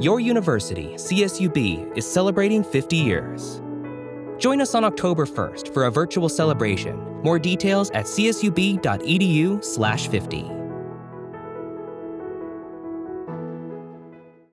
your university, CSUB, is celebrating 50 years. Join us on October 1st for a virtual celebration. More details at csub.edu/50.